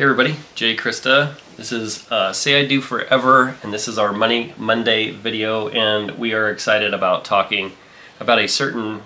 Hey everybody, Jay Krista. This is uh, Say I Do Forever, and this is our Money Monday video, and we are excited about talking about a certain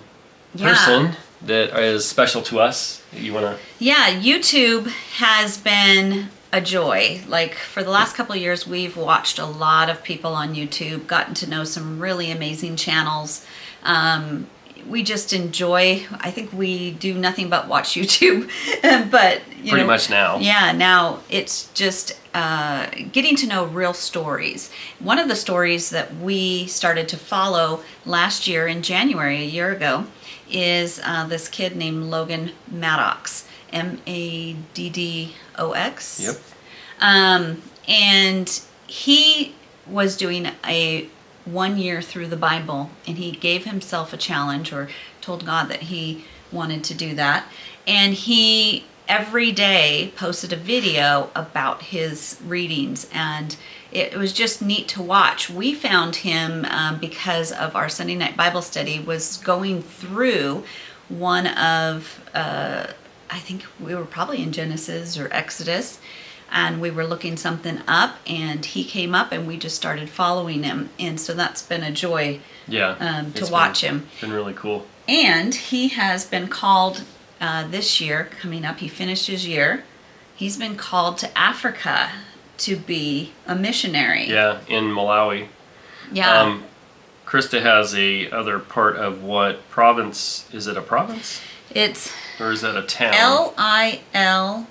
Yeah. person that is special to us. You want to? Yeah, YouTube has been a joy. Like for the last couple of years, we've watched a lot of people on YouTube, gotten to know some really amazing channels. Um, we just enjoy. I think we do nothing but watch YouTube, but you Pretty know, much now. Yeah, now it's just uh, getting to know real stories. One of the stories that we started to follow last year in January, a year ago, is uh, this kid named Logan Maddox, M A D D O X. Yep. Um, and he was doing a one year through the Bible, and he gave himself a challenge or told God that he wanted to do that. And he every day posted a video about his readings, and it was just neat to watch. We found him um, because of our Sunday night Bible study was going through one of uh, I think we were probably in Genesis or Exodus, and we were looking something up, and he came up, and we just started following him, and so that's been a joy Yeah. um, to watch been, him. Been really cool. And he has been called uh, this year, coming up, he finished his year. He's been called to Africa to be a missionary. Yeah, in Malawi. Yeah. Um, Krista has a other part of what province? Is it a province it's or is that a town? L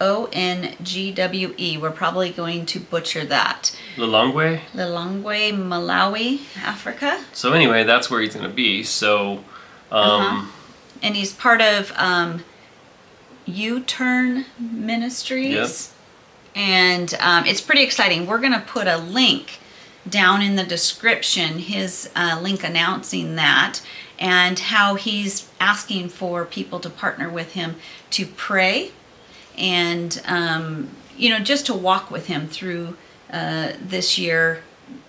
I L O N G W E. We're probably going to butcher that. Lilongwe. Lilongwe, Malawi, Africa. So anyway, that's where he's going to be. So, um, Uh-huh. and he's part of um, U-Turn Ministries. And um, it's pretty exciting. We're going to put a link down in the description, his uh, link announcing that, and how he's asking for people to partner with him to pray and, um, you know, just to walk with him through uh, this year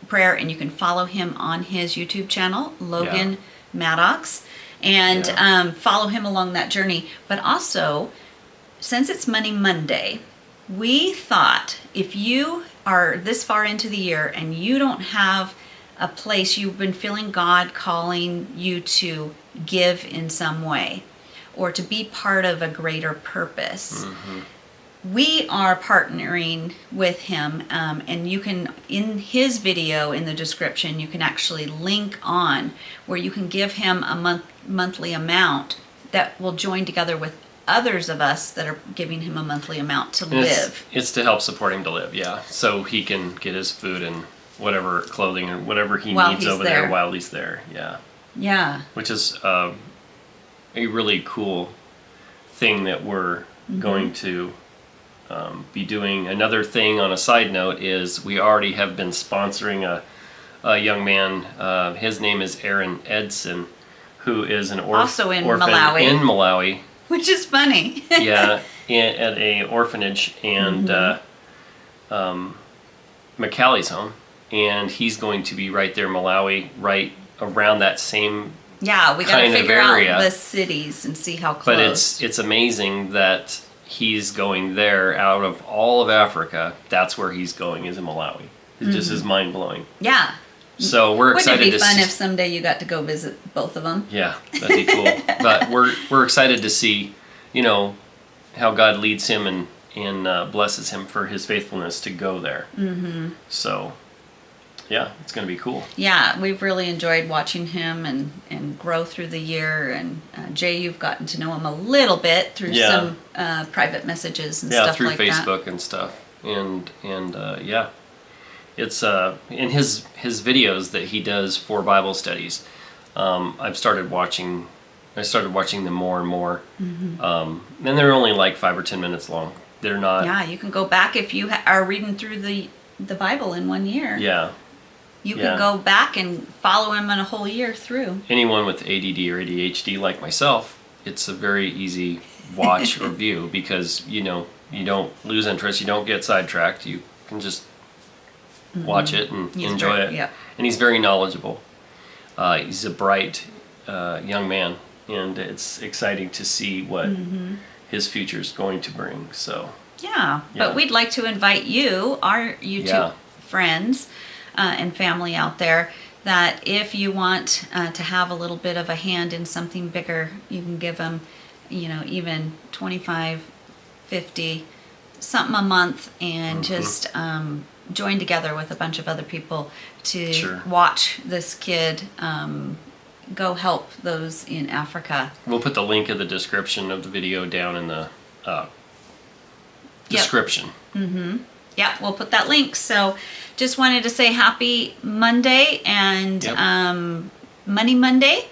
prayer. And you can follow him on his YouTube channel, Logan Maddox, and Yeah. um, follow him along that journey. But also, since it's Money Monday, we thought if you are this far into the year and you don't have a place you've been feeling God calling you to give in some way or to be part of a greater purpose, we are partnering with him um, and you can in his video in the description you can actually link on where you can give him a month monthly amount that will join together with others of us that are giving him a monthly amount to and live it's to help support him to live. Yeah, so he can get his food and whatever clothing and whatever he While needs over there. there. while he's there. Yeah, yeah which is uh, a really cool thing that we're Mm-hmm. going to um, be doing. Another thing on a side note is we already have been sponsoring a, a young man. Uh, his name is Aaron Edson, who is an orph- Also in orphan Malawi. in Malawi. which is funny yeah, in, at a orphanage and Mm-hmm. uh, um, home, and he's going to be right there, Malawi, right around that same. Yeah we got to figure out the cities and see how close But it's it's amazing that he's going there out of all of Africa. That's where he's going is in Malawi. It just is mind blowing. yeah So we're Mm-hmm. wouldn't excited it be to fun see. if someday you got to go visit both of them Yeah, that'd be cool. but we're we're excited to see, you know, how God leads him and and uh, blesses him for his faithfulness to go there. Mm-hmm. So, yeah, it's gonna be cool. yeah, we've really enjoyed watching him and, and grow through the year. And uh, Jay, you've gotten to know him a little bit through Yeah. some uh, private messages and yeah, stuff through like that. Facebook and stuff, and and uh, yeah, it's uh in his his videos that he does for Bible studies. Um, I've started watching. I started watching them more and more, Mm-hmm. um, and they're only like five or ten minutes long. They're not. Yeah, you can go back if you ha- are reading through the the Bible in one year. yeah You can yeah. go back and follow him in a whole year through. anyone with ADD or ADHD like myself, it's a very easy watch or view because you know you don't lose interest, you don't get sidetracked, you can just watch it and Mm-hmm. He's enjoy very- it. yeah. And he's very knowledgeable. Uh, he's a bright uh, young man, and it's exciting to see what Mm-hmm. his future is going to bring. So Yeah, Yeah. but we'd like to invite you, our YouTube Yeah. friends uh, and family out there, that if you want uh, to have a little bit of a hand in something bigger, you can give them, you know, even 25, 50, something a month, and Mm-hmm. just um, join together with a bunch of other people to Sure. watch this kid um, go help those in Africa. we'll put the link of the description of the video down in the uh, Yep. description. Yeah, we'll put that link. So just wanted to say happy Monday and Yep. um, Money Monday.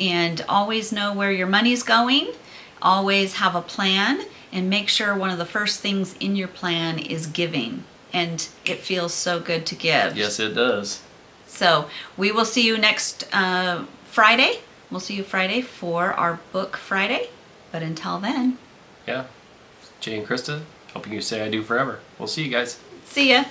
And always know where your money's going. Always have a plan. And make sure one of the first things in your plan is giving. And it feels so good to give. Yes, it does. So we will see you next uh, Friday. We'll see you Friday for our book Friday. But until then, Yeah. Jay and Krista, helping you say I do forever. We'll see you guys. see ya.